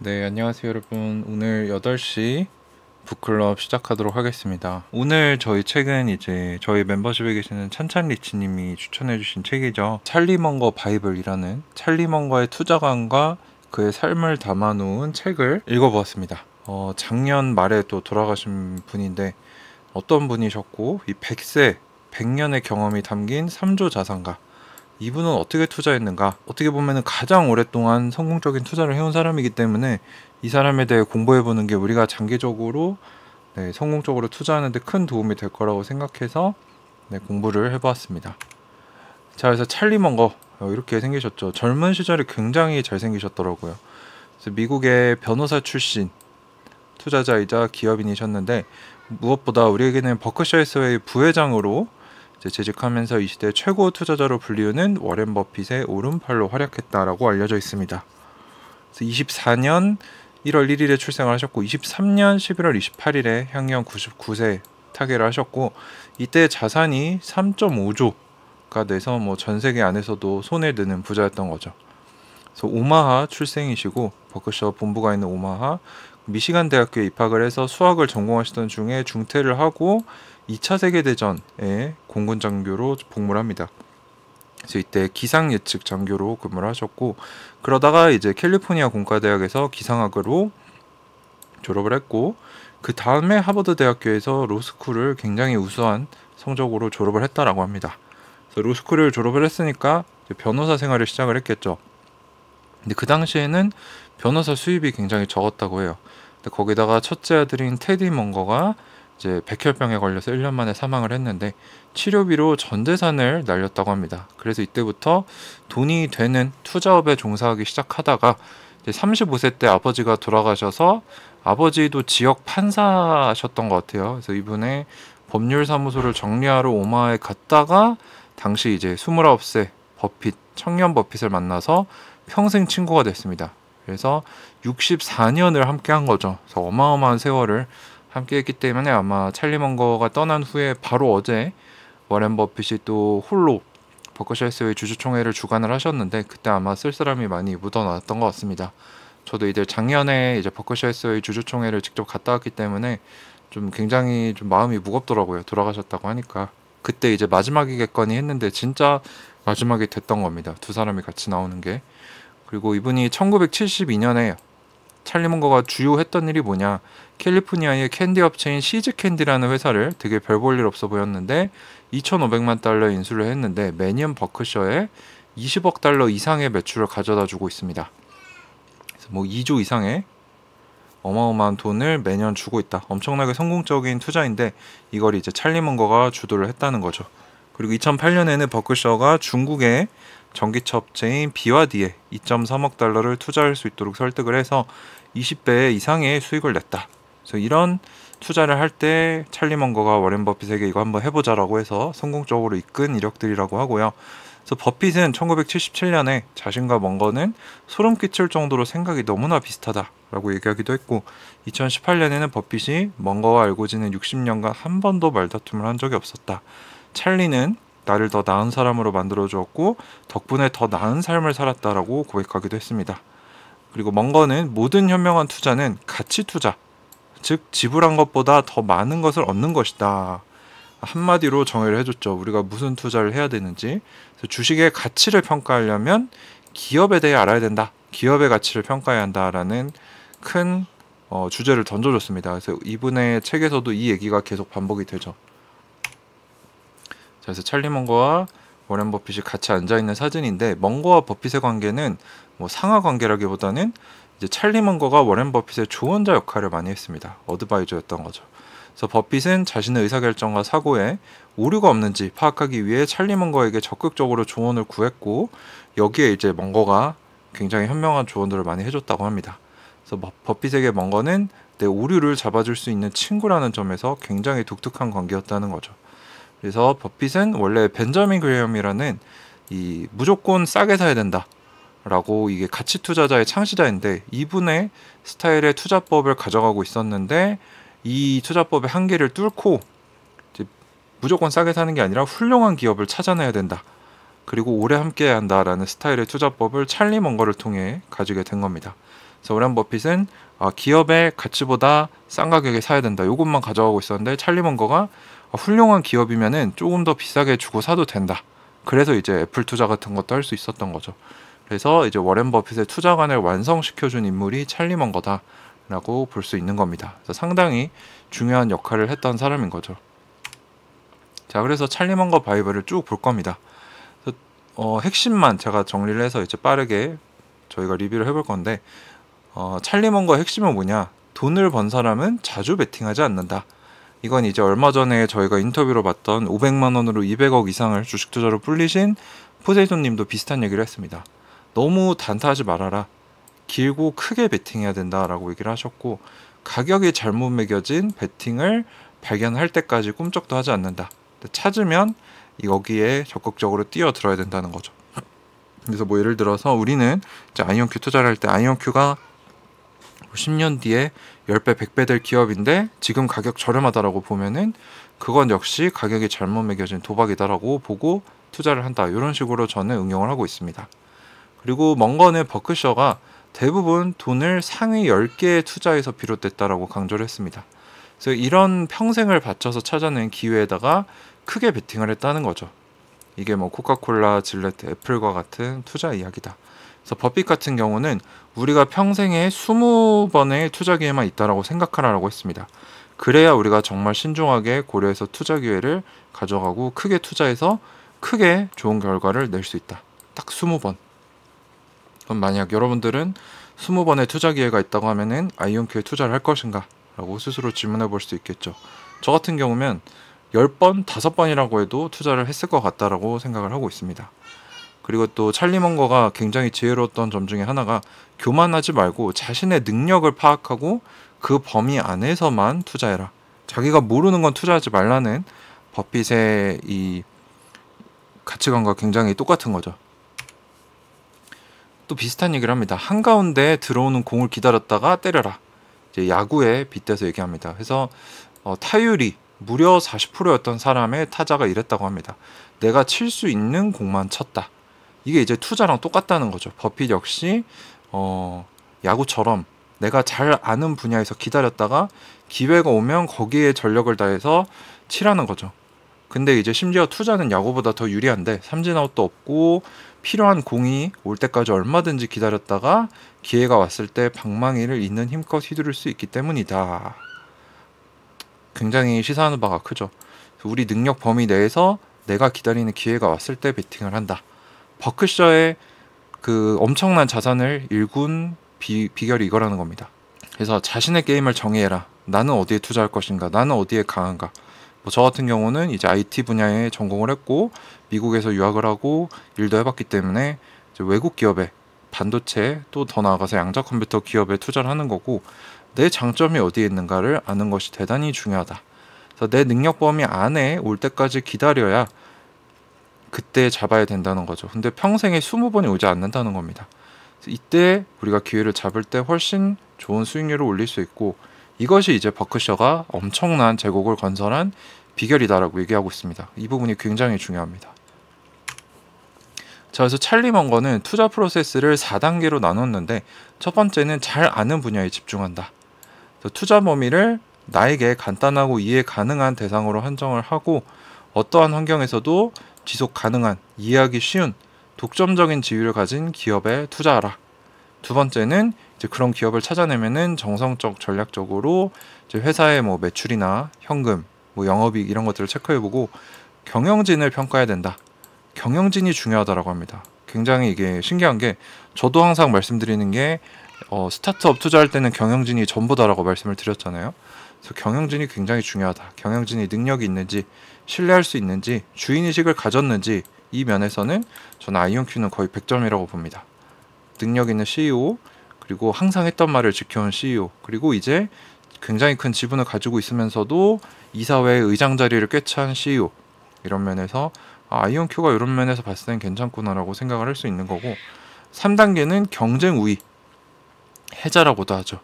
네, 안녕하세요, 여러분. 오늘 8시 북클럽 시작하도록 하겠습니다. 오늘 저희 책은 이제 저희 멤버십에 계시는 찬찬리치님이 추천해주신 책이죠. 찰리먼거 바이블이라는 찰리먼거의 투자관과 그의 삶을 담아놓은 책을 읽어보았습니다. 어, 작년 말에 또 돌아가신 분인데 어떤 분이셨고 이 100세, 100년의 경험이 담긴 3조 자산가 이분은 어떻게 투자했는가? 어떻게 보면 가장 오랫동안 성공적인 투자를 해온 사람이기 때문에 이 사람에 대해 공부해 보는 게 우리가 장기적으로 네, 성공적으로 투자하는 데 큰 도움이 될 거라고 생각해서 네, 공부를 해보았습니다. 자, 그래서 찰리 먼거 어, 이렇게 생기셨죠. 젊은 시절에 굉장히 잘생기셨더라고요. 그래서 미국의 변호사 출신 투자자이자 기업인이셨는데 무엇보다 우리에게는 버크셔에서의 부회장으로 재직하면서 이 시대 최고 투자자로 불리우는 워렌 버핏의 오른팔로 활약했다라고 알려져 있습니다. 24년 1월 1일에 출생을 하셨고 23년 11월 28일에 향년 99세 타계를 하셨고 이때 자산이 3.5조가 돼서 뭐 전 세계 안에서도 손에 드는 부자였던 거죠. 그래서 오마하 출생이시고 버크셔 본부가 있는 오마하 미시간 대학교에 입학을 해서 수학을 전공하시던 중에 중퇴를 하고 2차 세계대전에 공군 장교로 복무를 합니다. 그래서 이때 기상 예측 장교로 근무를 하셨고 그러다가 이제 캘리포니아 공과대학에서 기상학으로 졸업을 했고 그 다음에 하버드 대학교에서 로스쿨을 굉장히 우수한 성적으로 졸업을 했다라고 합니다. 그래서 로스쿨을 졸업을 했으니까 변호사 생활을 시작을 했겠죠. 근데 그 당시에는 변호사 수입이 굉장히 적었다고 해요. 근데 거기다가 첫째 아들인 테디 먼거가 이제 백혈병에 걸려서 1년 만에 사망을 했는데 치료비로 전 재산을 날렸다고 합니다. 그래서 이때부터 돈이 되는 투자업에 종사하기 시작하다가 이제 35세 때 아버지가 돌아가셔서 아버지도 지역 판사셨던 것 같아요. 그래서 이분의 법률 사무소를 정리하러 오마에 갔다가 당시 이제 29세 버핏 청년 버핏을 만나서 평생 친구가 됐습니다. 그래서 64년을 함께 한 거죠. 그래서 어마어마한 세월을 함께 했기 때문에 아마 찰리 먼거가 떠난 후에 바로 어제 워렌 버핏이 또 홀로 버크셔스의 주주총회를 주관을 하셨는데 그때 아마 쓸쓸함이 많이 묻어나왔던 것 같습니다. 저도 이제 작년에 이제 버크셔스의 주주총회를 직접 갔다 왔기 때문에 좀 굉장히 좀 마음이 무겁더라고요. 돌아가셨다고 하니까 그때 이제 마지막이겠거니 했는데 진짜 마지막이 됐던 겁니다. 두 사람이 같이 나오는 게 그리고 이분이 1972년에 찰리 멍거가 주도했던 일이 뭐냐 캘리포니아의 캔디 업체인 시즈 캔디라는 회사를 되게 별 볼 일 없어 보였는데 2,500만 달러 인수를 했는데 매년 버크셔에 20억 달러 이상의 매출을 가져다 주고 있습니다. 그래서 뭐 2조 이상의 어마어마한 돈을 매년 주고 있다. 엄청나게 성공적인 투자인데 이걸 이제 찰리 멍거가 주도를 했다는 거죠. 그리고 2008년에는 버크셔가 중국의 전기차 업체인 비와디에 2.3억 달러를 투자할 수 있도록 설득을 해서 20배 이상의 수익을 냈다. 그래서 이런 투자를 할 때 찰리 먼거가 워렌 버핏에게 이거 한번 해보자라고 해서 성공적으로 이끈 이력들이라고 하고요. 그래서 버핏은 1977년에 자신과 먼거는 소름 끼칠 정도로 생각이 너무나 비슷하다라고 얘기하기도 했고 2018년에는 버핏이 먼거와 알고 지낸 60년간 한 번도 말다툼을 한 적이 없었다. 찰리는 나를 더 나은 사람으로 만들어 주었고 덕분에 더 나은 삶을 살았다라고 고백하기도 했습니다. 그리고 먼거는 모든 현명한 투자는 가치 투자, 즉 지불한 것보다 더 많은 것을 얻는 것이다. 한마디로 정의를 해줬죠. 우리가 무슨 투자를 해야 되는지. 주식의 가치를 평가하려면 기업에 대해 알아야 된다. 기업의 가치를 평가해야 한다라는 큰 어, 주제를 던져줬습니다. 그래서 이분의 책에서도 이 얘기가 계속 반복이 되죠. 그래서 찰리 먼거와 워렌 버핏이 같이 앉아 있는 사진인데 먼거와 버핏의 관계는 뭐 상하 관계라기보다는 이제 찰리 먼거가 워렌 버핏의 조언자 역할을 많이 했습니다. 어드바이저였던 거죠. 그래서 버핏은 자신의 의사결정과 사고에 오류가 없는지 파악하기 위해 찰리 먼거에게 적극적으로 조언을 구했고 여기에 이제 먼거가 굉장히 현명한 조언들을 많이 해줬다고 합니다. 그래서 버핏에게 먼거는 내 오류를 잡아줄 수 있는 친구라는 점에서 굉장히 독특한 관계였다는 거죠. 그래서 버핏은 원래 벤저민 그레엄이라는 이 무조건 싸게 사야 된다. 라고 이게 가치 투자자의 창시자인데 이분의 스타일의 투자법을 가져가고 있었는데 이 투자법의 한계를 뚫고 무조건 싸게 사는 게 아니라 훌륭한 기업을 찾아내야 된다. 그리고 오래 함께해야 한다라는 스타일의 투자법을 찰리 먼거를 통해 가지게 된 겁니다. 그래서 워렌 버핏은 아, 기업의 가치보다 싼 가격에 사야 된다. 이것만 가져가고 있었는데 찰리 먼거가 아, 훌륭한 기업이면은 조금 더 비싸게 주고 사도 된다. 그래서 이제 애플 투자 같은 것도 할 수 있었던 거죠. 그래서 이제 워렌 버핏의 투자관을 완성시켜준 인물이 찰리 멍거다라고 볼 수 있는 겁니다. 상당히 중요한 역할을 했던 사람인 거죠. 자, 그래서 찰리 멍거 바이블을 쭉 볼 겁니다. 어, 핵심만 제가 정리를 해서 이제 빠르게 저희가 리뷰를 해볼 건데 어, 찰리 멍거 핵심은 뭐냐? 돈을 번 사람은 자주 베팅하지 않는다. 이건 이제 얼마 전에 저희가 인터뷰로 봤던 500만 원으로 200억 이상을 주식 투자로 불리신 포세이돈 님도 비슷한 얘기를 했습니다. 너무 단타하지 말아라. 길고 크게 베팅해야 된다라고 얘기를 하셨고 가격이 잘못 매겨진 베팅을 발견할 때까지 꿈쩍도 하지 않는다. 찾으면 여기에 적극적으로 뛰어들어야 된다는 거죠. 그래서 뭐 예를 들어서 우리는 이제 아이온큐 투자를 할 때 아이온큐가 10년 뒤에 10배, 100배 될 기업인데 지금 가격 저렴하다라고 보면은 그건 역시 가격이 잘못 매겨진 도박이다라고 보고 투자를 한다. 이런 식으로 저는 응용을 하고 있습니다. 그리고 먼거는 버크셔가 대부분 돈을 상위 10개에 투자해서 비롯됐다라고 강조를 했습니다. 그래서 이런 평생을 바쳐서 찾아낸 기회에다가 크게 베팅을 했다는 거죠. 이게 뭐 코카콜라, 질레트, 애플과 같은 투자 이야기다. 그래서 버핏 같은 경우는 우리가 평생에 20번의 투자 기회만 있다라고 생각하라고 했습니다. 그래야 우리가 정말 신중하게 고려해서 투자 기회를 가져가고 크게 투자해서 크게 좋은 결과를 낼 수 있다. 딱 20번. 그럼 만약 여러분들은 20번의 투자 기회가 있다고 하면은 아이온큐에 투자를 할 것인가? 라고 스스로 질문해 볼 수 있겠죠. 저 같은 경우면 10번, 5번이라고 해도 투자를 했을 것 같다라고 생각을 하고 있습니다. 그리고 또 찰리 먼거가 굉장히 지혜로웠던 점 중에 하나가 교만하지 말고 자신의 능력을 파악하고 그 범위 안에서만 투자해라. 자기가 모르는 건 투자하지 말라는 버핏의 이 가치관과 굉장히 똑같은 거죠. 또 비슷한 얘기를 합니다. 한가운데 들어오는 공을 기다렸다가 때려라. 이제 야구에 빗대서 얘기합니다. 그래서 어, 타율이 무려 40%였던 사람의 타자가 이랬다고 합니다. 내가 칠 수 있는 공만 쳤다. 이게 이제 투자랑 똑같다는 거죠. 버핏 역시 어, 야구처럼 내가 잘 아는 분야에서 기다렸다가 기회가 오면 거기에 전력을 다해서 치라는 거죠. 근데 이제 심지어 투자는 야구보다 더 유리한데 삼진아웃도 없고 필요한 공이 올 때까지 얼마든지 기다렸다가 기회가 왔을 때 방망이를 있는 힘껏 휘두를 수 있기 때문이다. 굉장히 시사하는 바가 크죠. 우리 능력 범위 내에서 내가 기다리는 기회가 왔을 때 베팅을 한다. 버크셔의 그 엄청난 자산을 일군 비, 비결이 이거라는 겁니다. 그래서 자신의 게임을 정의해라. 나는 어디에 투자할 것인가? 나는 어디에 강한가? 뭐 저 같은 경우는 이제 IT 분야에 전공을 했고 미국에서 유학을 하고 일도 해봤기 때문에 외국 기업에 반도체 또 더 나아가서 양자 컴퓨터 기업에 투자를 하는 거고 내 장점이 어디에 있는가를 아는 것이 대단히 중요하다. 그래서 내 능력 범위 안에 올 때까지 기다려야 그때 잡아야 된다는 거죠. 근데 평생에 20번이 오지 않는다는 겁니다. 이때 우리가 기회를 잡을 때 훨씬 좋은 수익률을 올릴 수 있고 이것이 이제 버크셔가 엄청난 제국을 건설한 비결이다라고 얘기하고 있습니다. 이 부분이 굉장히 중요합니다. 자, 그래서 찰리 먼거는 투자 프로세스를 4단계로 나눴는데 첫 번째는 잘 아는 분야에 집중한다. 투자 범위를 나에게 간단하고 이해 가능한 대상으로 한정을 하고 어떠한 환경에서도 지속 가능한 이해하기 쉬운 독점적인 지위를 가진 기업에 투자하라. 두 번째는 이제 그런 기업을 찾아내면은 정성적 전략적으로 이제 회사의 뭐 매출이나 현금, 뭐 영업이익 이런 것들을 체크해보고 경영진을 평가해야 된다. 경영진이 중요하다라고 합니다. 굉장히 이게 신기한 게 저도 항상 말씀드리는 게 어, 스타트업 투자할 때는 경영진이 전부다라고 말씀을 드렸잖아요. 그래서 경영진이 굉장히 중요하다. 경영진이 능력이 있는지 신뢰할 수 있는지 주인의식을 가졌는지 이 면에서는 저는 아이온큐는 거의 100점이라고 봅니다. 능력 있는 CEO 그리고 항상 했던 말을 지켜온 CEO 그리고 이제 굉장히 큰 지분을 가지고 있으면서도 이사회 의장 자리를 꿰찬 CEO 이런 면에서 아, 아이온큐가 이런 면에서 봤을 땐 괜찮구나라고 생각을 할 수 있는 거고 3단계는 경쟁 우위 해자라고도 하죠.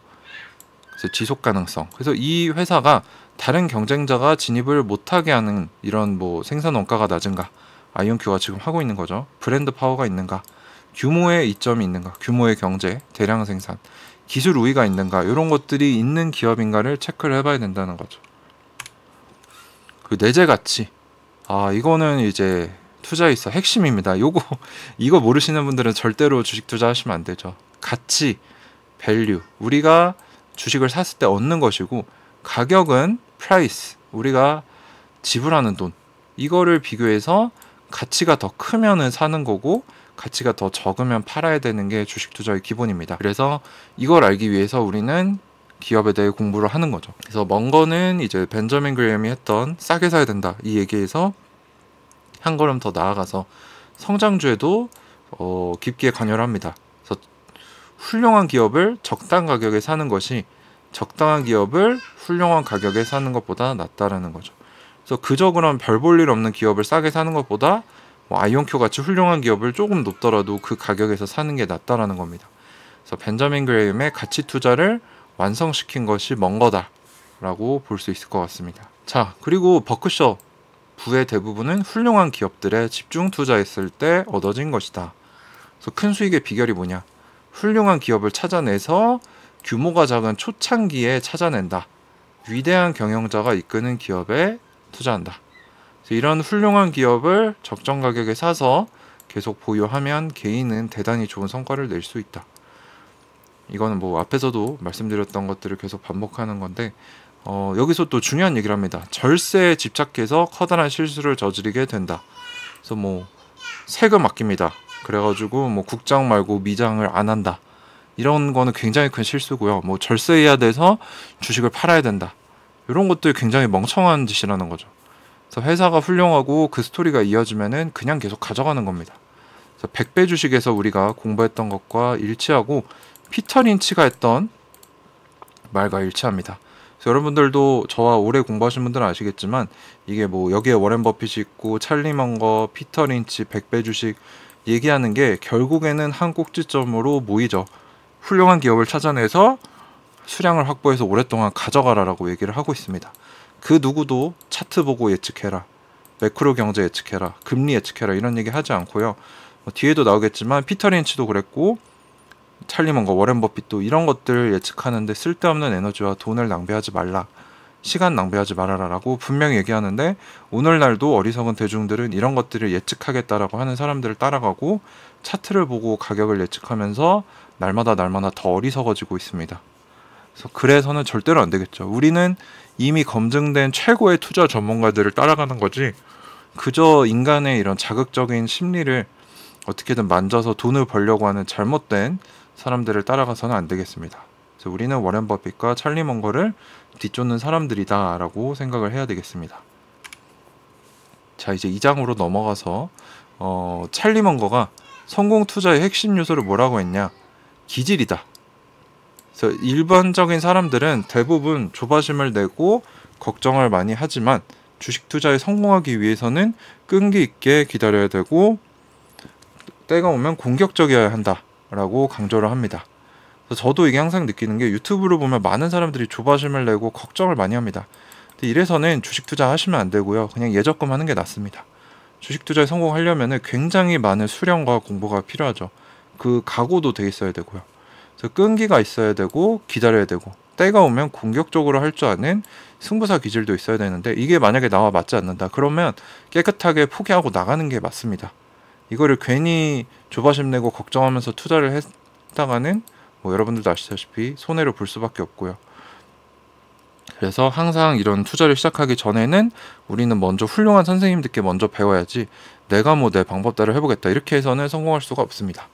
그래서 지속 가능성. 그래서 이 회사가 다른 경쟁자가 진입을 못하게 하는 이런 뭐 생산 원가가 낮은가? 아이온큐가 지금 하고 있는 거죠. 브랜드 파워가 있는가? 규모의 이점이 있는가? 규모의 경제, 대량 생산. 기술 우위가 있는가 이런 것들이 있는 기업인가를 체크를 해봐야 된다는 거죠. 그 내재 가치 아 이거는 이제 투자에 있어 핵심입니다. 요거 이거 모르시는 분들은 절대로 주식 투자하시면 안 되죠. 가치, value 우리가 주식을 샀을 때 얻는 것이고 가격은 price 우리가 지불하는 돈 이거를 비교해서 가치가 더 크면은 사는 거고 가치가 더 적으면 팔아야 되는 게 주식 투자의 기본입니다. 그래서 이걸 알기 위해서 우리는 기업에 대해 공부를 하는 거죠. 그래서 먼 거는 이제 벤저민 그레엄이 했던 싸게 사야 된다 이 얘기에서 한 걸음 더 나아가서 성장주에도 어, 깊게 관여를 합니다. 훌륭한 기업을 적당 가격에 사는 것이 적당한 기업을 훌륭한 가격에 사는 것보다 낫다라는 거죠. 그래서 그저 그런 별 볼 일 없는 기업을 싸게 사는 것보다 뭐 아이온큐 같이 훌륭한 기업을 조금 높더라도 그 가격에서 사는 게 낫다라는 겁니다. 그래서 벤저민 그레임의 가치 투자를 완성시킨 것이 먼 거다라고 볼 수 있을 것 같습니다. 자, 그리고 버크셔 부의 대부분은 훌륭한 기업들에 집중 투자했을 때 얻어진 것이다. 그래서 큰 수익의 비결이 뭐냐? 훌륭한 기업을 찾아내서 규모가 작은 초창기에 찾아낸다. 위대한 경영자가 이끄는 기업에 투자한다. 이런 훌륭한 기업을 적정 가격에 사서 계속 보유하면 개인은 대단히 좋은 성과를 낼 수 있다. 이거는 뭐 앞에서도 말씀드렸던 것들을 계속 반복하는 건데 어, 여기서 또 중요한 얘기를 합니다. 절세에 집착해서 커다란 실수를 저지르게 된다. 그래서 뭐 세금 아낍니다. 그래가지고 뭐 국장 말고 미장을 안 한다. 이런 거는 굉장히 큰 실수고요. 뭐 절세해야 돼서 주식을 팔아야 된다. 이런 것들 굉장히 멍청한 짓이라는 거죠. 그래서 회사가 훌륭하고 그 스토리가 이어지면은 그냥 계속 가져가는 겁니다. 그래서 100배 주식에서 우리가 공부했던 것과 일치하고 피터 린치가 했던 말과 일치합니다. 여러분들도 저와 오래 공부하신 분들은 아시겠지만 이게 뭐 여기에 워렌 버핏이 있고 찰리 먼거, 피터 린치, 100배 주식 얘기하는 게 결국에는 한 꼭지점으로 모이죠. 훌륭한 기업을 찾아내서 수량을 확보해서 오랫동안 가져가라라고 얘기를 하고 있습니다. 그 누구도 차트 보고 예측해라. 매크로 경제 예측해라. 금리 예측해라. 이런 얘기 하지 않고요. 뭐 뒤에도 나오겠지만 피터 린치도 그랬고 찰리 먼거 워렌 버핏도 이런 것들 예측하는데 쓸데없는 에너지와 돈을 낭비하지 말라. 시간 낭비하지 말아라라고 분명히 얘기하는데 오늘날도 어리석은 대중들은 이런 것들을 예측하겠다라고 하는 사람들을 따라가고 차트를 보고 가격을 예측하면서 날마다 날마다 더 어리석어지고 있습니다. 그래서 그래서는 절대로 안 되겠죠. 우리는 이미 검증된 최고의 투자 전문가들을 따라가는 거지 그저 인간의 이런 자극적인 심리를 어떻게든 만져서 돈을 벌려고 하는 잘못된 사람들을 따라가서는 안 되겠습니다. 그래서 우리는 워렌 버핏과 찰리 먼거를 뒤쫓는 사람들이다라고 생각을 해야 되겠습니다. 자 이제 2장으로 넘어가서 어, 찰리 먼거가 성공 투자의 핵심 요소를 뭐라고 했냐? 기질이다. 그래서 일반적인 사람들은 대부분 조바심을 내고 걱정을 많이 하지만 주식 투자에 성공하기 위해서는 끈기 있게 기다려야 되고 때가 오면 공격적이어야 한다라고 강조를 합니다. 저도 이게 항상 느끼는 게 유튜브를 보면 많은 사람들이 조바심을 내고 걱정을 많이 합니다. 근데 이래서는 주식 투자 하시면 안 되고요. 그냥 예적금 하는 게 낫습니다. 주식 투자에 성공하려면 굉장히 많은 수련과 공부가 필요하죠. 그 각오도 돼 있어야 되고요. 그래서 끈기가 있어야 되고 기다려야 되고 때가 오면 공격적으로 할 줄 아는 승부사 기질도 있어야 되는데 이게 만약에 나와 맞지 않는다 그러면 깨끗하게 포기하고 나가는 게 맞습니다. 이거를 괜히 조바심 내고 걱정하면서 투자를 했다가는 뭐 여러분들도 아시다시피 손해를 볼 수밖에 없고요. 그래서 항상 이런 투자를 시작하기 전에는 우리는 먼저 훌륭한 선생님들께 먼저 배워야지 내가 뭐 내 방법대로 해보겠다 이렇게 해서는 성공할 수가 없습니다.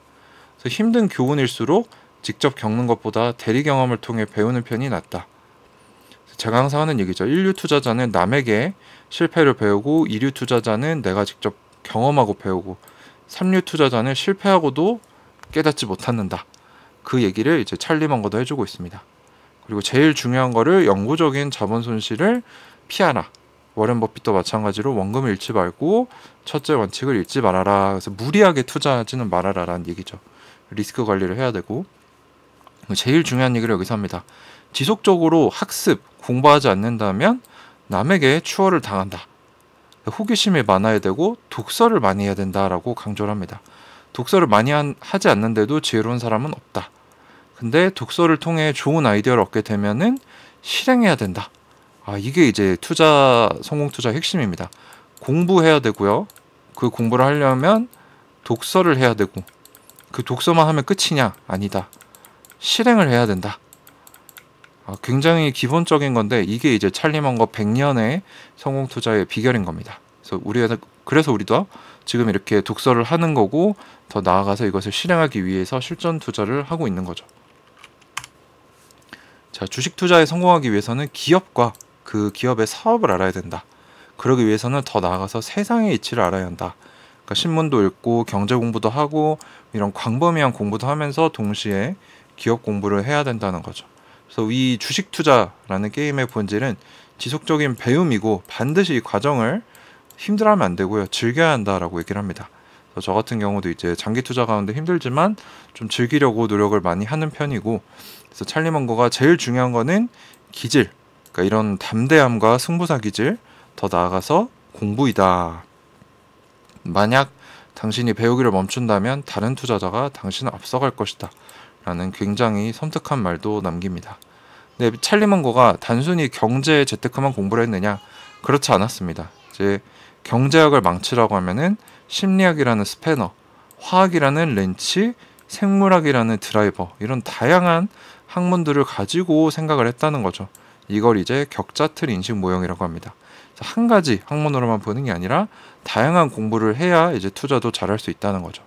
그래서 힘든 교훈일수록 직접 겪는 것보다 대리 경험을 통해 배우는 편이 낫다. 제가 항상 하는 얘기죠. 1류 투자자는 남에게 실패를 배우고 2류 투자자는 내가 직접 경험하고 배우고 3류 투자자는 실패하고도 깨닫지 못한다. 그 얘기를 이제 찰리 먼거도 해주고 있습니다. 그리고 제일 중요한 거를 영구적인 자본 손실을 피하라. 워렌 버핏도 마찬가지로 원금을 잃지 말고 첫째 원칙을 잃지 말아라. 그래서 무리하게 투자하지는 말아라라는 얘기죠. 리스크 관리를 해야 되고 제일 중요한 얘기를 여기서 합니다. 지속적으로 학습, 공부하지 않는다면 남에게 추월을 당한다. 호기심이 많아야 되고 독서를 많이 해야 된다라고 강조를 합니다. 독서를 많이 한, 하지 않는데도 지혜로운 사람은 없다. 근데 독서를 통해 좋은 아이디어를 얻게 되면은 실행해야 된다. 아, 이게 이제 투자 성공 투자 핵심입니다. 공부해야 되고요. 그 공부를 하려면 독서를 해야 되고 그 독서만 하면 끝이냐? 아니다. 실행을 해야 된다. 아, 굉장히 기본적인 건데 이게 이제 찰리먼거 100년의 성공 투자의 비결인 겁니다. 그래서 우리가 그래서 우리도 지금 이렇게 독서를 하는 거고 더 나아가서 이것을 실행하기 위해서 실전 투자를 하고 있는 거죠. 자, 주식 투자에 성공하기 위해서는 기업과 그 기업의 사업을 알아야 된다. 그러기 위해서는 더 나아가서 세상의 이치를 알아야 한다. 그러니까 신문도 읽고 경제 공부도 하고 이런 광범위한 공부도 하면서 동시에 기업 공부를 해야 된다는 거죠. 그래서 이 주식 투자라는 게임의 본질은 지속적인 배움이고 반드시 이 과정을 힘들어하면 안 되고요. 즐겨야 한다라고 얘기를 합니다. 저 같은 경우도 이제 장기 투자 가운데 힘들지만 좀 즐기려고 노력을 많이 하는 편이고 그래서 찰리 먼거가 제일 중요한 거는 기질 그러니까 이런 담대함과 승부사 기질 더 나아가서 공부이다. 만약 당신이 배우기를 멈춘다면 다른 투자자가 당신을 앞서갈 것이다. 라는 굉장히 섬뜩한 말도 남깁니다. 네, 찰리 먼거가 단순히 경제 재테크만 공부를 했느냐? 그렇지 않았습니다. 이제 경제학을 망치라고 하면은 심리학이라는 스패너, 화학이라는 렌치, 생물학이라는 드라이버 이런 다양한 학문들을 가지고 생각을 했다는 거죠. 이걸 이제 격자틀 인식 모형이라고 합니다. 한 가지 학문으로만 보는 게 아니라 다양한 공부를 해야 이제 투자도 잘할 수 있다는 거죠.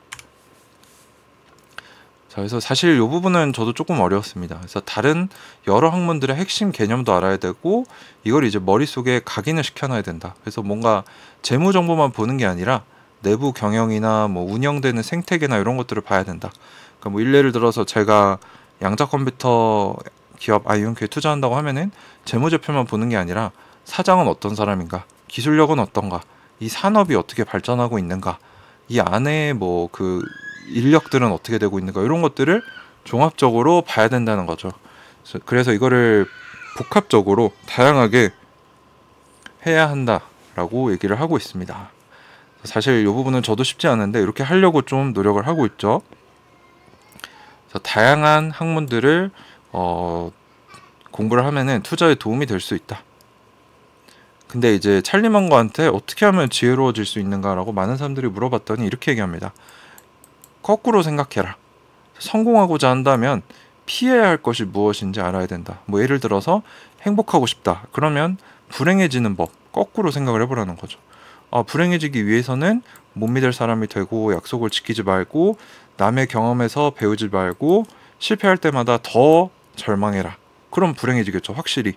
자, 그래서 사실 이 부분은 저도 조금 어려웠습니다. 그래서 다른 여러 학문들의 핵심 개념도 알아야 되고 이걸 이제 머릿속에 각인을 시켜놔야 된다. 그래서 뭔가 재무 정보만 보는 게 아니라 내부 경영이나 뭐 운영되는 생태계나 이런 것들을 봐야 된다. 그러니까 뭐 일례를 들어서 제가 양자 컴퓨터 기업 아이온큐에 투자한다고 하면은 재무제표만 보는 게 아니라 사장은 어떤 사람인가, 기술력은 어떤가, 이 산업이 어떻게 발전하고 있는가, 이 안에 뭐 그 인력들은 어떻게 되고 있는가 이런 것들을 종합적으로 봐야 된다는 거죠. 그래서 이거를 복합적으로 다양하게 해야 한다라고 얘기를 하고 있습니다. 사실 이 부분은 저도 쉽지 않은데 이렇게 하려고 좀 노력을 하고 있죠. 그래서 다양한 학문들을 어, 공부를 하면은 투자에 도움이 될 수 있다. 근데 이제 찰리먼거한테 어떻게 하면 지혜로워질 수 있는가라고 많은 사람들이 물어봤더니 이렇게 얘기합니다. 거꾸로 생각해라. 성공하고자 한다면 피해야 할 것이 무엇인지 알아야 된다. 뭐 예를 들어서 행복하고 싶다. 그러면 불행해지는 법 거꾸로 생각을 해보라는 거죠. 아, 불행해지기 위해서는 못 믿을 사람이 되고 약속을 지키지 말고 남의 경험에서 배우지 말고 실패할 때마다 더 절망해라. 그럼 불행해지겠죠. 확실히.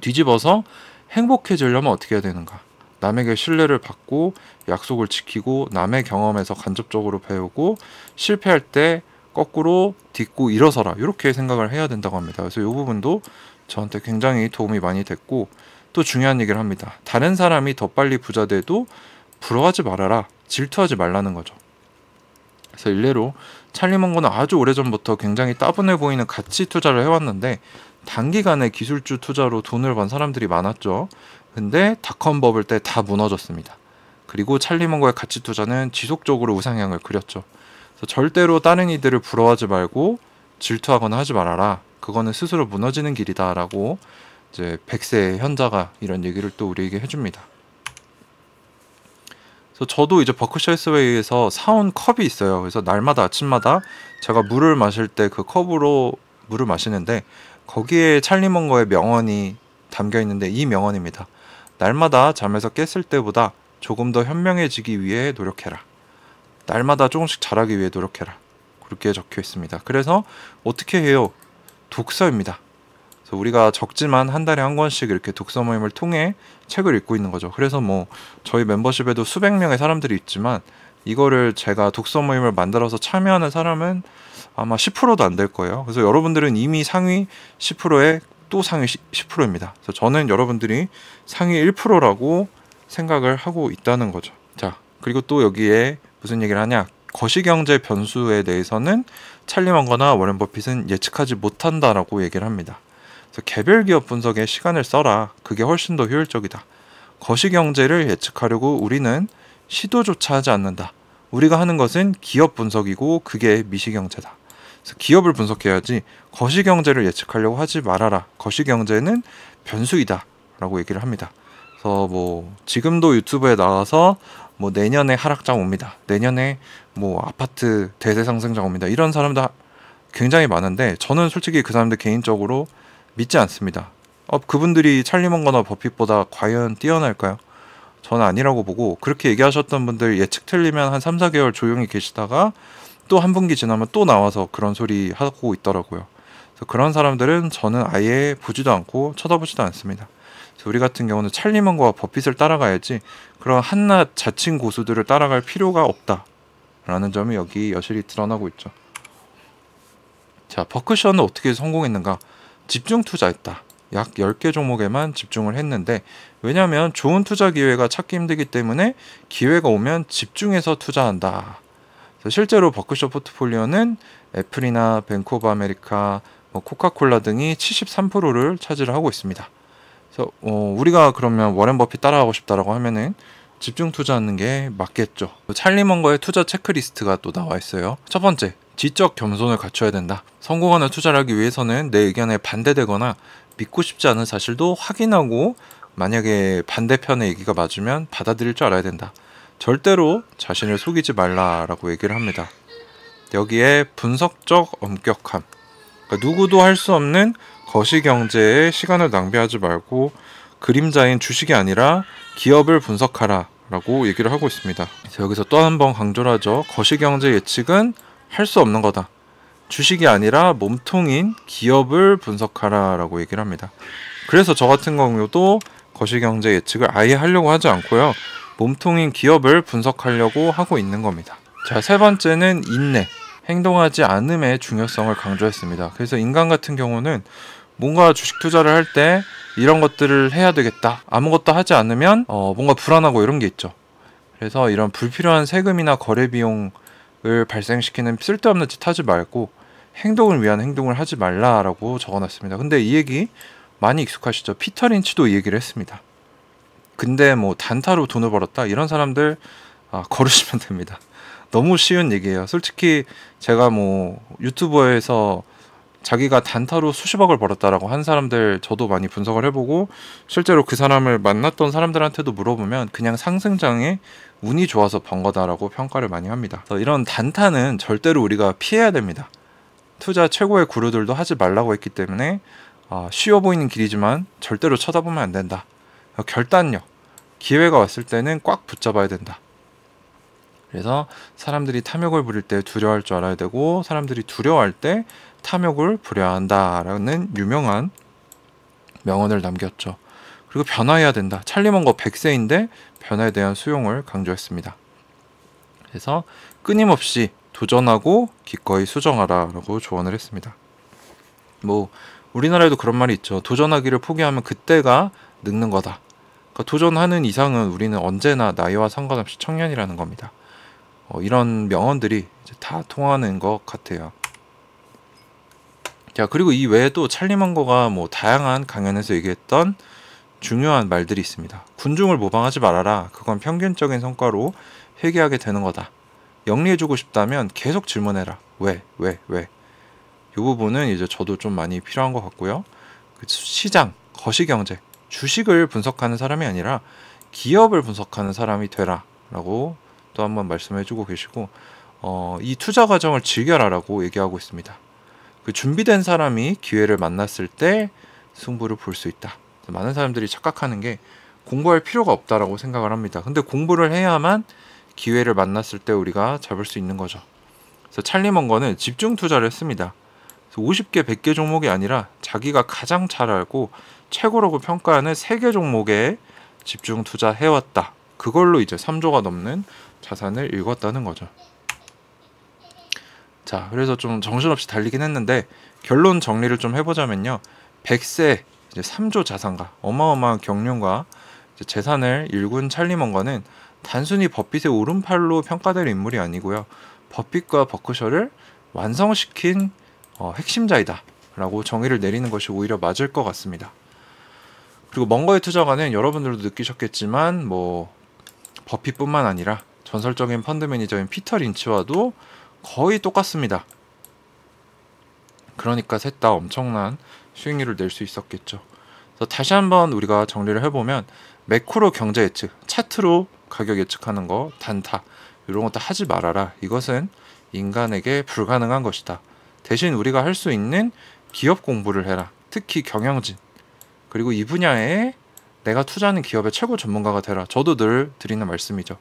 뒤집어서 행복해지려면 어떻게 해야 되는가? 남에게 신뢰를 받고 약속을 지키고 남의 경험에서 간접적으로 배우고 실패할 때 거꾸로 딛고 일어서라 이렇게 생각을 해야 된다고 합니다. 그래서 이 부분도 저한테 굉장히 도움이 많이 됐고 또 중요한 얘기를 합니다. 다른 사람이 더 빨리 부자 돼도 부러워하지 말아라 질투하지 말라는 거죠. 그래서 일례로 찰리먼고는 아주 오래전부터 굉장히 따분해 보이는 가치 투자를 해왔는데 단기간에 기술주 투자로 돈을 번 사람들이 많았죠. 근데 닷컴 버블 때 다 무너졌습니다. 그리고 찰리먼거의 가치 투자는 지속적으로 우상향을 그렸죠. 그래서 절대로 다른 이들을 부러워하지 말고 질투하거나 하지 말아라. 그거는 스스로 무너지는 길이다라고 이제 백세 현자가 이런 얘기를 또 우리에게 해줍니다. 그래서 저도 이제 버크셔 스웨이에서 사온 컵이 있어요. 그래서 날마다 아침마다 제가 물을 마실 때 그 컵으로 물을 마시는데 거기에 찰리먼거의 명언이 담겨 있는데 이 명언입니다. 날마다 잠에서 깼을 때보다 조금 더 현명해지기 위해 노력해라. 날마다 조금씩 잘하기 위해 노력해라. 그렇게 적혀 있습니다. 그래서 어떻게 해요? 독서입니다. 그래서 우리가 적지만 한 달에 한 권씩 이렇게 독서 모임을 통해 책을 읽고 있는 거죠. 그래서 뭐 저희 멤버십에도 수백 명의 사람들이 있지만 이거를 제가 독서 모임을 만들어서 참여하는 사람은 아마 10%도 안 될 거예요. 그래서 여러분들은 이미 상위 10%에 또 상위 10%입니다. 그래서 저는 여러분들이 상위 1%라고 생각을 하고 있다는 거죠. 자, 그리고 또 여기에 무슨 얘기를 하냐? 거시경제 변수에 대해서는 찰리 먼거나 워렌 버핏은 예측하지 못한다라고 얘기를 합니다. 그래서 개별 기업 분석에 시간을 써라. 그게 훨씬 더 효율적이다. 거시경제를 예측하려고 우리는 시도조차 하지 않는다. 우리가 하는 것은 기업 분석이고 그게 미시경제다. 기업을 분석해야지 거시 경제를 예측하려고 하지 말아라. 거시 경제는 변수이다라고 얘기를 합니다. 그래서 뭐 지금도 유튜브에 나와서 뭐 내년에 하락장 옵니다. 내년에 뭐 아파트 대세 상승장 옵니다. 이런 사람들 굉장히 많은데 저는 솔직히 그 사람들 개인적으로 믿지 않습니다. 어, 그분들이 찰리 먼거나 버핏보다 과연 뛰어날까요? 저는 아니라고 보고 그렇게 얘기하셨던 분들 예측 틀리면 한 3, 4개월 조용히 계시다가 또 한 분기 지나면 또 나와서 그런 소리 하고 있더라고요. 그래서 그런 사람들은 저는 아예 보지도 않고 쳐다보지도 않습니다. 우리 같은 경우는 찰리먼과 버핏을 따라가야지 그런 한낱 자칭 고수들을 따라갈 필요가 없다라는 점이 여기 여실히 드러나고 있죠. 자, 버크셔는 어떻게 성공했는가? 집중 투자했다. 약 10개 종목에만 집중을 했는데 왜냐하면 좋은 투자 기회가 찾기 힘들기 때문에 기회가 오면 집중해서 투자한다. 실제로 버크셔 포트폴리오는 애플이나 of America, 뭐 코카콜라 등이 73%를 차지를 하고 있습니다. 그래서 어, 우리가 그러면 워렌 버핏 따라가고 싶다라고 하면은 집중 투자하는 게 맞겠죠. 찰리 멍거의 투자 체크리스트가 또 나와 있어요. 첫 번째, 지적 겸손을 갖춰야 된다. 성공하는 투자를 하기 위해서는 내 의견에 반대되거나 믿고 싶지 않은 사실도 확인하고 만약에 반대편의 얘기가 맞으면 받아들일 줄 알아야 된다. 절대로 자신을 속이지 말라라고 얘기를 합니다. 여기에 분석적 엄격함. 그러니까 누구도 할 수 없는 거시 경제에 시간을 낭비하지 말고 그림자인 주식이 아니라 기업을 분석하라 라고 얘기를 하고 있습니다. 여기서 또 한 번 강조를 하죠. 거시경제 예측은 할 수 없는 거다. 주식이 아니라 몸통인 기업을 분석하라 라고 얘기를 합니다. 그래서 저 같은 경우도 거시경제 예측을 아예 하려고 하지 않고요. 몸통인 기업을 분석하려고 하고 있는 겁니다. 자, 세 번째는 인내. 행동하지 않음의 중요성을 강조했습니다. 그래서 인간 같은 경우는 뭔가 주식 투자를 할 때 이런 것들을 해야 되겠다. 아무것도 하지 않으면 어, 뭔가 불안하고 이런 게 있죠. 그래서 이런 불필요한 세금이나 거래 비용을 발생시키는 쓸데없는 짓 하지 말고 행동을 위한 행동을 하지 말라라고 적어놨습니다. 근데 이 얘기 많이 익숙하시죠? 피터 린치도 이 얘기를 했습니다. 근데 뭐 단타로 돈을 벌었다 이런 사람들 아, 거르시면 됩니다. 너무 쉬운 얘기예요. 솔직히 제가 뭐 유튜버에서 자기가 단타로 수십억을 벌었다라고 한 사람들 저도 많이 분석을 해보고 실제로 그 사람을 만났던 사람들한테도 물어보면 그냥 상승장에 운이 좋아서 번 거다라고 평가를 많이 합니다. 이런 단타는 절대로 우리가 피해야 됩니다. 투자 최고의 구루들도 하지 말라고 했기 때문에 아, 쉬워 보이는 길이지만 절대로 쳐다보면 안 된다. 결단력, 기회가 왔을 때는 꽉 붙잡아야 된다. 그래서 사람들이 탐욕을 부릴 때 두려워할 줄 알아야 되고 사람들이 두려워할 때 탐욕을 부려야 한다라는 유명한 명언을 남겼죠. 그리고 변화해야 된다. 찰리먼거 100세인데 변화에 대한 수용을 강조했습니다. 그래서 끊임없이 도전하고 기꺼이 수정하라라고 조언을 했습니다. 뭐 우리나라에도 그런 말이 있죠. 도전하기를 포기하면 그때가 늙는 거다. 그러니까 도전하는 이상은 우리는 언제나 나이와 상관없이 청년이라는 겁니다. 어, 이런 명언들이 다 통하는 것 같아요. 자 그리고 이 외에도 찰리먼거가 뭐 다양한 강연에서 얘기했던 중요한 말들이 있습니다. 군중을 모방하지 말아라. 그건 평균적인 성과로 회귀하게 되는 거다. 영리해주고 싶다면 계속 질문해라. 왜, 왜, 왜? 이 부분은 이제 저도 좀 많이 필요한 것 같고요. 그 시장, 거시경제, 주식을 분석하는 사람이 아니라 기업을 분석하는 사람이 되라라고 또 한번 말씀해주고 계시고 어, 이 투자 과정을 즐겨라라고 얘기하고 있습니다. 그 준비된 사람이 기회를 만났을 때 승부를 볼 수 있다. 많은 사람들이 착각하는 게 공부할 필요가 없다라고 생각을 합니다. 근데 공부를 해야만 기회를 만났을 때 우리가 잡을 수 있는 거죠. 그래서 찰리 먼거는 집중 투자를 했습니다. 50개, 100개 종목이 아니라 자기가 가장 잘 알고 최고라고 평가하는 3개 종목에 집중 투자해왔다. 그걸로 이제 3조가 넘는 자산을 읽었다는 거죠. 자, 그래서 좀 정신없이 달리긴 했는데 결론 정리를 좀 해보자면요. 100세 이제 3조 자산가 어마어마한 경륜과 재산을 일군 찰리먼거는 단순히 버핏의 오른팔로 평가될 인물이 아니고요. 버핏과 버크셔를 완성시킨 어, 핵심자이다. 라고 정의를 내리는 것이 오히려 맞을 것 같습니다. 그리고 먼거의 투자가는 여러분들도 느끼셨겠지만 뭐 버핏뿐만 아니라 전설적인 펀드 매니저인 피터 린치와도 거의 똑같습니다. 그러니까 셋 다 엄청난 수익률을 낼 수 있었겠죠. 다시 한번 우리가 정리를 해보면 매크로 경제 예측, 차트로 가격 예측하는 거, 단타 이런 것도 하지 말아라. 이것은 인간에게 불가능한 것이다. 대신 우리가 할 수 있는 기업 공부를 해라. 특히 경영진. 그리고 이 분야에 내가 투자하는 기업의 최고 전문가가 되라. 저도 늘 드리는 말씀이죠.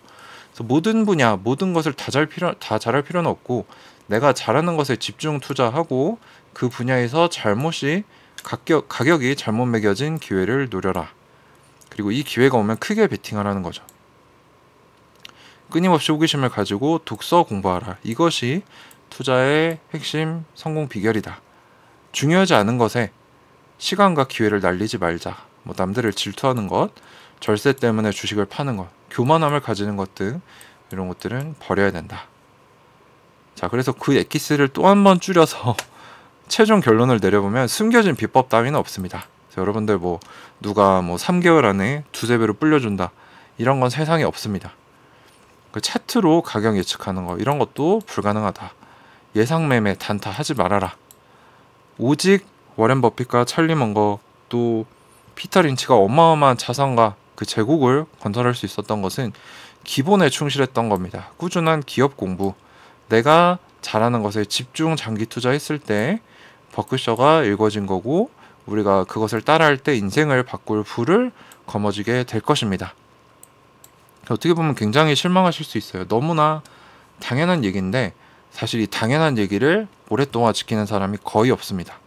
그래서 모든 분야, 모든 것을 다 잘 필요 다 잘할 필요는 없고 내가 잘하는 것에 집중 투자하고 그 분야에서 잘못이 가격 가격이 잘못 매겨진 기회를 노려라. 그리고 이 기회가 오면 크게 베팅하라는 거죠. 끊임없이 호기심을 가지고 독서 공부하라. 이것이 투자의 핵심 성공 비결이다. 중요하지 않은 것에 시간과 기회를 날리지 말자. 뭐 남들을 질투하는 것, 절세 때문에 주식을 파는 것, 교만함을 가지는 것 등 이런 것들은 버려야 된다. 자, 그래서 그 엑기스를 또 한 번 줄여서 최종 결론을 내려보면 숨겨진 비법 따위는 없습니다. 여러분들 뭐 누가 뭐 3개월 안에 두세 배로 불려준다 이런 건 세상에 없습니다. 그 차트로 가격 예측하는 거 이런 것도 불가능하다. 예상 매매 단타 하지 말아라. 오직 워렌 버핏과 찰리 먼거 또 피터 린치가 어마어마한 자산과 그 제국을 건설할 수 있었던 것은 기본에 충실했던 겁니다. 꾸준한 기업 공부, 내가 잘하는 것에 집중 장기 투자했을 때 버크셔가 읽어진 거고 우리가 그것을 따라할 때 인생을 바꿀 불을 거머쥐게 될 것입니다. 어떻게 보면 굉장히 실망하실 수 있어요. 너무나 당연한 얘기인데 사실 이 당연한 얘기를 오랫동안 지키는 사람이 거의 없습니다.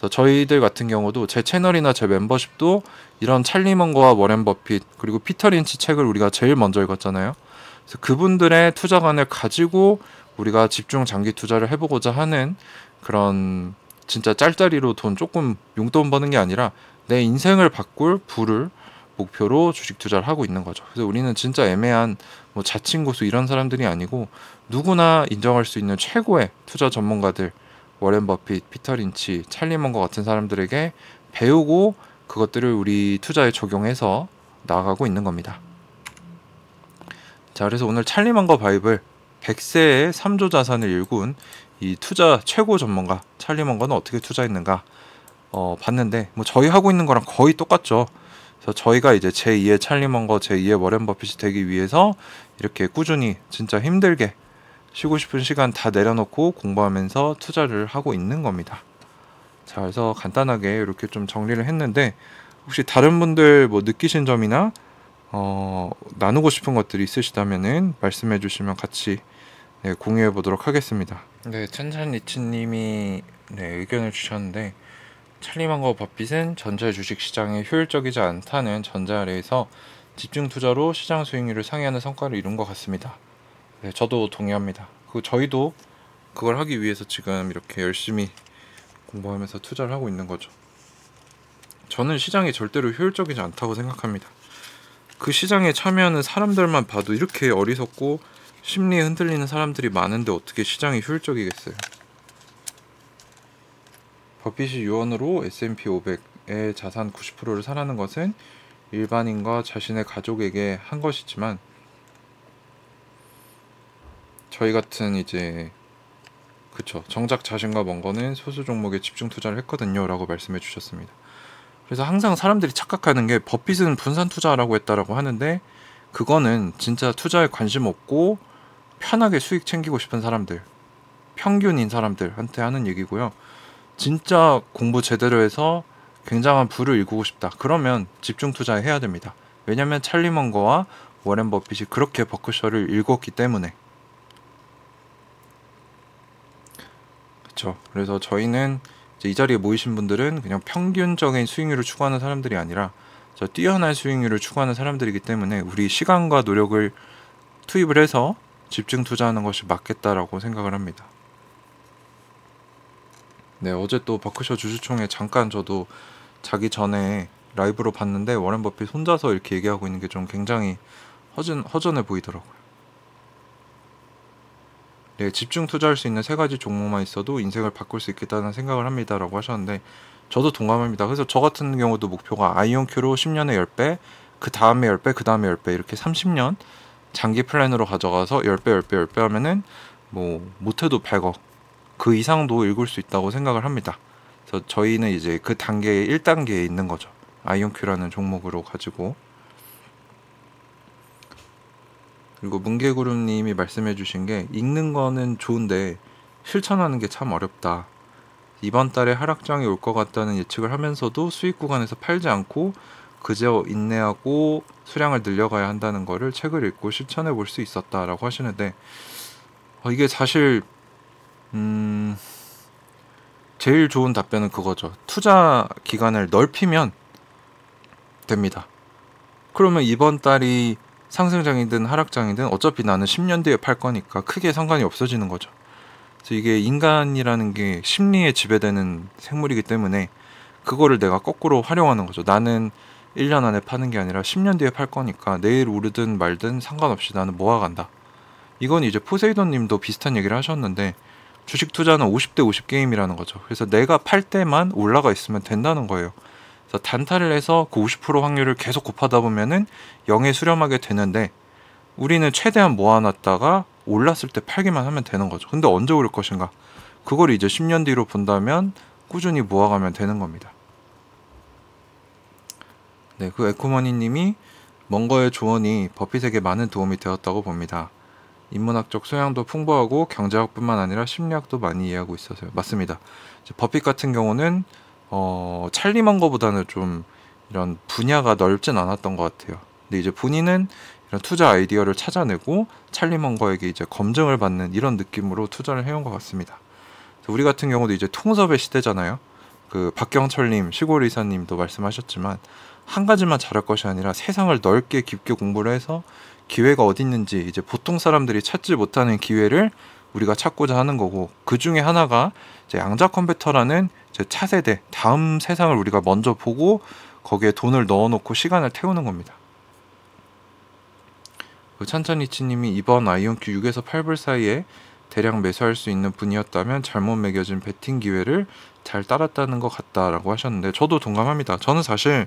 그래서 저희들 같은 경우도 제 채널이나 제 멤버십도 이런 찰리 먼거와 워렌 버핏 그리고 피터 린치 책을 우리가 제일 먼저 읽었잖아요. 그래서 그분들의 투자관을 가지고 우리가 집중 장기 투자를 해보고자 하는 그런 진짜 짤짤이로 돈 조금 용돈 버는 게 아니라 내 인생을 바꿀 부를 목표로 주식 투자를 하고 있는 거죠. 그래서 우리는 진짜 애매한 뭐 자칭 고수 이런 사람들이 아니고 누구나 인정할 수 있는 최고의 투자 전문가들 워렌 버핏, 피터 린치, 찰리 멍거 같은 사람들에게 배우고 그것들을 우리 투자에 적용해서 나아가고 있는 겁니다. 자, 그래서 오늘 찰리 멍거 바이블 100세의 3조 자산을 일군 이 투자 최고 전문가 찰리 멍거는 어떻게 투자했는가 어, 봤는데 뭐 저희 하고 있는 거랑 거의 똑같죠. 그래서 저희가 이제 제2의 찰리 먼거, 제2의 워렌 버핏이 되기 위해서 이렇게 꾸준히 진짜 힘들게 쉬고 싶은 시간 다 내려놓고 공부하면서 투자를 하고 있는 겁니다. 자, 그래서 간단하게 이렇게 좀 정리를 했는데 혹시 다른 분들 뭐 느끼신 점이나 어, 나누고 싶은 것들이 있으시다면은 말씀해 주시면 같이 네, 공유해 보도록 하겠습니다. 네, 천찬 리치님이 네, 의견을 주셨는데 찰리만거 버핏은 전자 주식 시장에 효율적이지 않다는 전제 아래에서 집중 투자로 시장 수익률을 상회하는 성과를 이룬 것 같습니다. 네, 저도 동의합니다. 그 저희도 그걸 하기 위해서 지금 이렇게 열심히 공부하면서 투자를 하고 있는 거죠. 저는 시장이 절대로 효율적이지 않다고 생각합니다. 그 시장에 참여하는 사람들만 봐도 이렇게 어리석고 심리에 흔들리는 사람들이 많은데 어떻게 시장이 효율적이겠어요? 버핏이 유언으로 S&P 500의 자산 90%를 사라는 것은 일반인과 자신의 가족에게 한 것이지만 저희 같은 이제 그쵸 정작 자신과 먼 거는 소수 종목에 집중 투자를 했거든요라고 말씀해 주셨습니다. 그래서 항상 사람들이 착각하는 게 버핏은 분산 투자라고 했다라고 하는데 그거는 진짜 투자에 관심 없고 편하게 수익 챙기고 싶은 사람들 평균인 사람들한테 하는 얘기고요. 진짜 공부 제대로 해서 굉장한 부를 일구고 싶다. 그러면 집중 투자해야 됩니다. 왜냐하면 찰리 먼거와 워렌 버핏이 그렇게 버크셔를 읽었기 때문에 그렇죠. 그래서 저희는 이 자리에 모이신 분들은 그냥 평균적인 수익률을 추구하는 사람들이 아니라 저 뛰어난 수익률을 추구하는 사람들이기 때문에 우리 시간과 노력을 투입을 해서 집중 투자하는 것이 맞겠다라고 생각을 합니다. 네, 어제 또 버크셔 주주총회 잠깐 저도 자기 전에 라이브로 봤는데 워렌 버핏 혼자서 이렇게 얘기하고 있는 게 좀 굉장히 허전, 허전해 보이더라고요. 네, 집중 투자할 수 있는 세 가지 종목만 있어도 인생을 바꿀 수 있겠다는 생각을 합니다라고 하셨는데 저도 동감합니다. 그래서 저 같은 경우도 목표가 아이온큐로 10년에 10배, 그 다음에 10배, 그 다음에 10배 이렇게 30년 장기 플랜으로 가져가서 10배, 10배, 10배 하면은 뭐 못해도 100억 그 이상도 읽을 수 있다고 생각을 합니다. 그래서 저희는 이제 그 단계 1단계에 있는 거죠. 아이온큐라는 종목으로 가지고 그리고 문개구름님이 말씀해주신 게 읽는 거는 좋은데 실천하는 게 참 어렵다. 이번 달에 하락장이 올 것 같다는 예측을 하면서도 수익 구간에서 팔지 않고 그저 인내하고 수량을 늘려가야 한다는 거를 책을 읽고 실천해 볼 수 있었다라고 하시는데 어, 이게 사실 음 제일 좋은 답변은 그거죠. 투자 기간을 넓히면 됩니다. 그러면 이번 달이 상승장이든 하락장이든 어차피 나는 10년 뒤에 팔 거니까 크게 상관이 없어지는 거죠. 그래서 이게 인간이라는 게 심리에 지배되는 생물이기 때문에 그거를 내가 거꾸로 활용하는 거죠. 나는 1년 안에 파는 게 아니라 10년 뒤에 팔 거니까 내일 오르든 말든 상관없이 나는 모아간다. 이건 이제 포세이돈 님도 비슷한 얘기를 하셨는데 주식 투자는 50대 50 게임이라는 거죠. 그래서 내가 팔 때만 올라가 있으면 된다는 거예요. 단타를 해서 그 50% 확률을 계속 곱하다 보면은 0에 수렴하게 되는데 우리는 최대한 모아놨다가 올랐을 때 팔기만 하면 되는 거죠. 근데 언제 오를 것인가? 그걸 이제 10년 뒤로 본다면 꾸준히 모아가면 되는 겁니다. 네, 그 에코머니 님이 먼 거의 조언이 버핏에게 많은 도움이 되었다고 봅니다. 인문학적 소양도 풍부하고 경제학뿐만 아니라 심리학도 많이 이해하고 있어서요. 맞습니다. 버핏 같은 경우는 어, 찰리먼거보다는 좀 이런 분야가 넓진 않았던 것 같아요. 근데 이제 본인은 이런 투자 아이디어를 찾아내고 찰리먼거에게 이제 검증을 받는 이런 느낌으로 투자를 해온 것 같습니다. 우리 같은 경우도 이제 통섭의 시대잖아요. 그 박경철님, 시골 이사님도 말씀하셨지만 한 가지만 잘할 것이 아니라 세상을 넓게 깊게 공부를 해서 기회가 어디 있는지 이제 보통 사람들이 찾지 못하는 기회를 우리가 찾고자 하는 거고 그 중에 하나가 이제 양자 컴퓨터라는 차세대 다음 세상을 우리가 먼저 보고 거기에 돈을 넣어놓고 시간을 태우는 겁니다. 그 찬찬이치님이 이번 아이온큐 6에서 8불 사이에 대량 매수할 수 있는 분이었다면 잘못 매겨진 베팅 기회를 잘 따랐다는 것 같다라고 하셨는데 저도 동감합니다. 저는 사실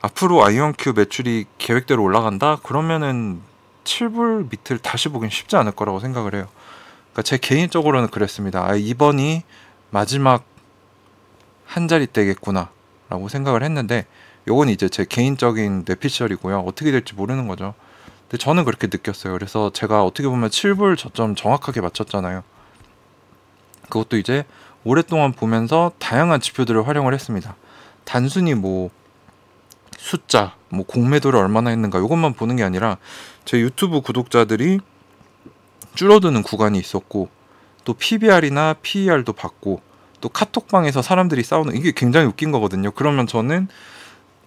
앞으로 아이온큐 매출이 계획대로 올라간다 그러면은 7불 밑을 다시 보긴 쉽지 않을 거라고 생각을 해요. 그러니까 제 개인적으로는 그랬습니다. 아, 이번이 마지막 한 자리 때겠구나라고 생각을 했는데 요건 이제 제 개인적인 뇌피셜이고요. 어떻게 될지 모르는 거죠. 근데 저는 그렇게 느꼈어요. 그래서 제가 어떻게 보면 7불 저점 정확하게 맞췄잖아요. 그것도 이제 오랫동안 보면서 다양한 지표들을 활용을 했습니다. 단순히 뭐 숫자, 뭐 공매도를 얼마나 했는가 이것만 보는 게 아니라 제 유튜브 구독자들이 줄어드는 구간이 있었고 또 PBR이나 PER도 봤고 또 카톡방에서 사람들이 싸우는 이게 굉장히 웃긴 거거든요. 그러면 저는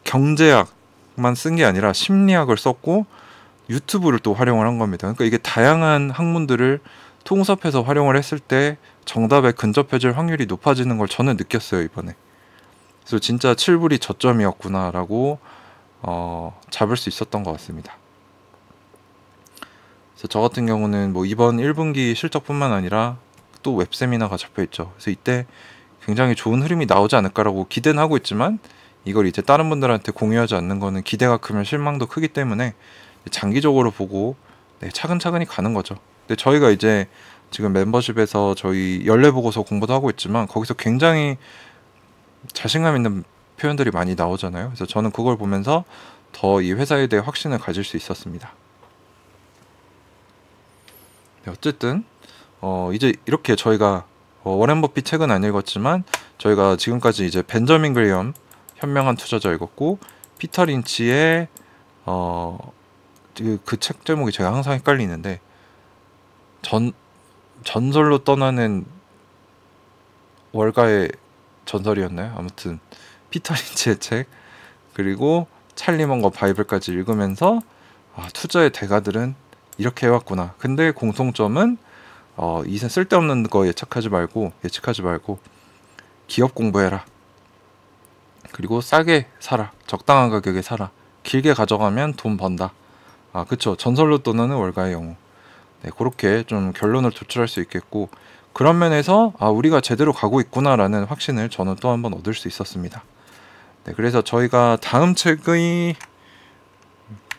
경제학만 쓴 게 아니라 심리학을 썼고 유튜브를 또 활용을 한 겁니다. 그러니까 이게 다양한 학문들을 통섭해서 활용을 했을 때 정답에 근접해질 확률이 높아지는 걸 저는 느꼈어요 이번에. 그래서 진짜 7불이 저점이었구나라고 어, 잡을 수 있었던 것 같습니다. 그래서 저 같은 경우는 뭐 이번 1분기 실적뿐만 아니라 또 웹 세미나가 잡혀 있죠. 그래서 이때 굉장히 좋은 흐름이 나오지 않을까라고 기대는 하고 있지만 이걸 이제 다른 분들한테 공유하지 않는 거는 기대가 크면 실망도 크기 때문에 장기적으로 보고 네, 차근차근히 가는 거죠. 근데 저희가 이제 지금 멤버십에서 저희 연례 보고서 공부도 하고 있지만 거기서 굉장히 자신감 있는 표현들이 많이 나오잖아요. 그래서 저는 그걸 보면서 더 이 회사에 대해 확신을 가질 수 있었습니다. 네, 어쨌든 어, 이제 이렇게 저희가 어, 워렌 버핏 책은 안 읽었지만 저희가 지금까지 이제 벤저민 그레엄 현명한 투자자 읽었고 피터 린치의 어, 그책 그 제목이 제가 항상 헷갈리는데 전 전설로 떠나는 월가의 전설이었나요? 아무튼 피터 린치의 책 그리고 찰리먼과 바이블까지 읽으면서 아, 투자의 대가들은 이렇게 해왔구나. 근데 공통점은 어, 이세 쓸데없는 거 예측하지 말고 예측하지 말고 기업 공부해라. 그리고 싸게 사라. 적당한 가격에 사라. 길게 가져가면 돈 번다. 아, 그쵸. 전설로 떠나는 월가의 영웅. 네, 그렇게 좀 결론을 도출할 수 있겠고 그런 면에서 아, 우리가 제대로 가고 있구나라는 확신을 저는 또 한번 얻을 수 있었습니다. 네, 그래서 저희가 다음 책의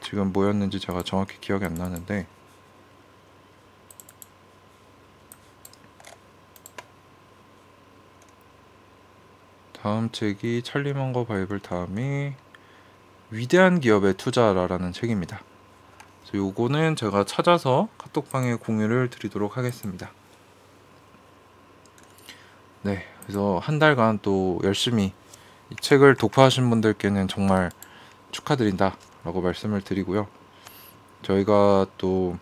지금 뭐였는지 제가 정확히 기억이 안 나는데 다음 책이 찰리 먼거 바이블 다음이 위대한 기업의 투자라라는 책입니다. 그래서 요거는 제가 찾아서 카톡방에 공유를 드리도록 하겠습니다. 네, 그래서 한 달간 또 열심히 이 책을 독파하신 분들께는 정말 축하드린다라고 말씀을 드리고요. 저희가 또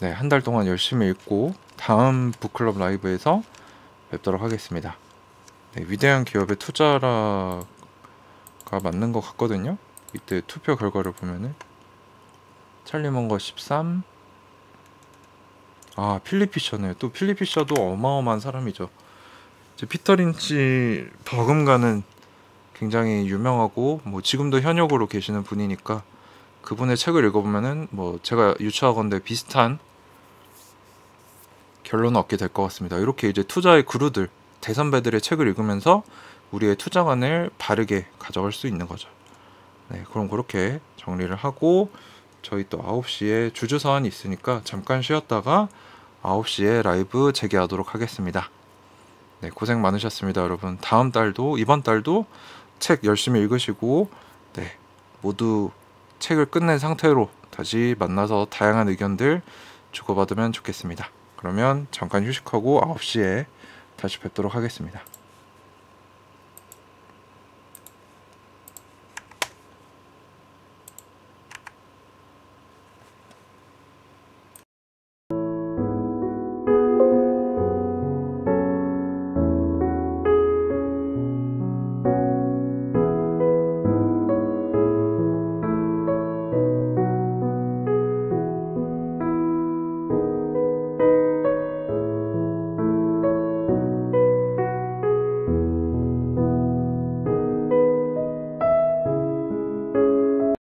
네, 한 달 동안 열심히 읽고 다음 북클럽 라이브에서 뵙도록 하겠습니다. 네, 위대한 기업의 투자라가 맞는 것 같거든요. 이때 투표 결과를 보면은 찰리먼거 13. 아 필리피셔네요. 또 필리피셔도 어마어마한 사람이죠. 이제 피터 린치 버금가는 굉장히 유명하고 뭐 지금도 현역으로 계시는 분이니까 그분의 책을 읽어보면은 뭐 제가 유추하건대 비슷한 결론을 얻게 될 것 같습니다. 이렇게 이제 투자의 그루들 대선배들의 책을 읽으면서 우리의 투자관을 바르게 가져갈 수 있는 거죠. 네, 그럼 그렇게 정리를 하고 저희 또 9시에 주주 사안이 있으니까 잠깐 쉬었다가 9시에 라이브 재개하도록 하겠습니다. 네, 고생 많으셨습니다, 여러분. 다음 달도 이번 달도 책 열심히 읽으시고 네, 모두 책을 끝낸 상태로 다시 만나서 다양한 의견들 주고받으면 좋겠습니다. 그러면 잠깐 휴식하고 9시에 다시 뵙도록 하겠습니다.